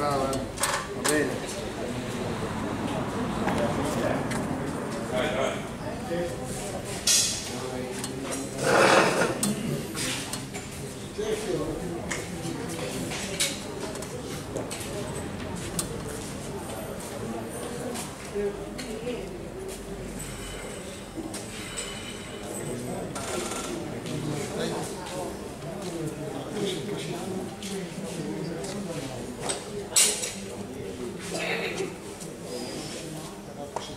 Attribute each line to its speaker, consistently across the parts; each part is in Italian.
Speaker 1: brava, eh. va bene.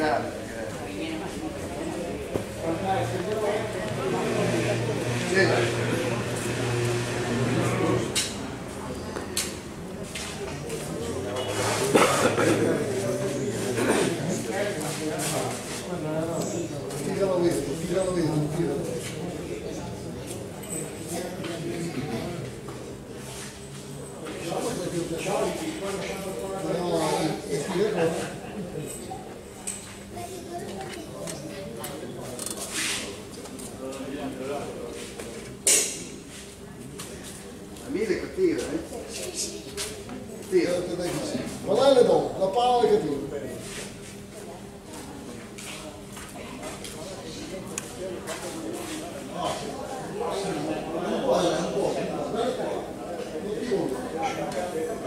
Speaker 1: Devi non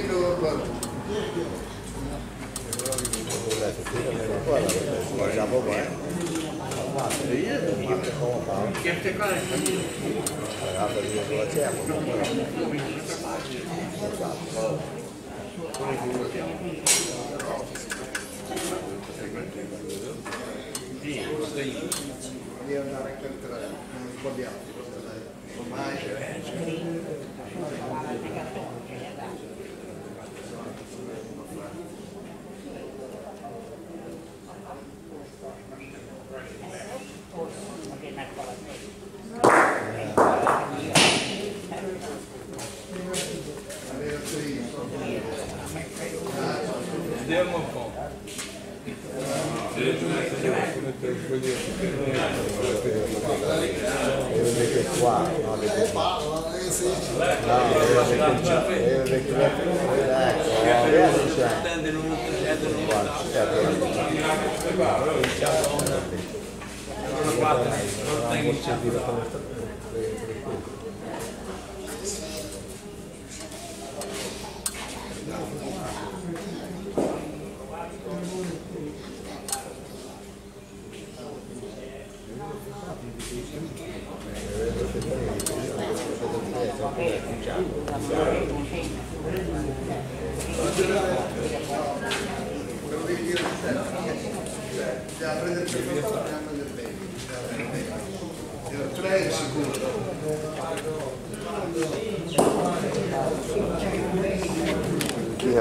Speaker 1: come fa.
Speaker 2: Queste cose
Speaker 1: c'è?
Speaker 3: Devi andare per tre, non sbagliamo. Ormai
Speaker 4: Vediamo un po'.
Speaker 1: Mettere qua, no, devo
Speaker 3: palla, eh sì.
Speaker 1: No, devo mettere devo mettere ecco, da prendere il telefono
Speaker 3: a prendere il bene. Tre è sicuro. Sì,